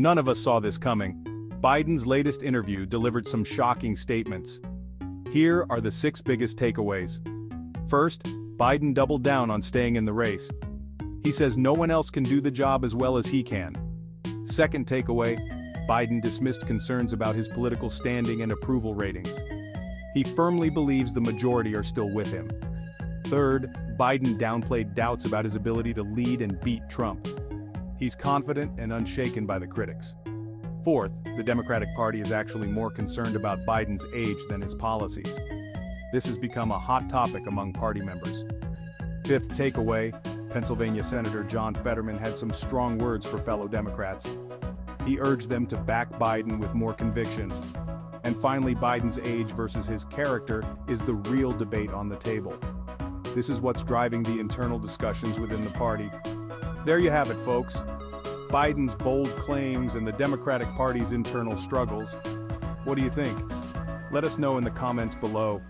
None of us saw this coming. Biden's latest interview delivered some shocking statements. Here are the six biggest takeaways. First, Biden doubled down on staying in the race. He says no one else can do the job as well as he can. Second takeaway, Biden dismissed concerns about his political standing and approval ratings. He firmly believes the majority are still with him. Third, Biden downplayed doubts about his ability to lead and beat Trump. He's confident and unshaken by the critics. Fourth, the Democratic Party is actually more concerned about Biden's age than his policies. This has become a hot topic among party members. Fifth takeaway, Pennsylvania Senator John Fetterman had some strong words for fellow Democrats. He urged them to back Biden with more conviction. And finally, Biden's age versus his character is the real debate on the table. This is what's driving the internal discussions within the party. There you have it, folks. Biden's bold claims and the Democratic Party's internal struggles. What do you think? Let us know in the comments below.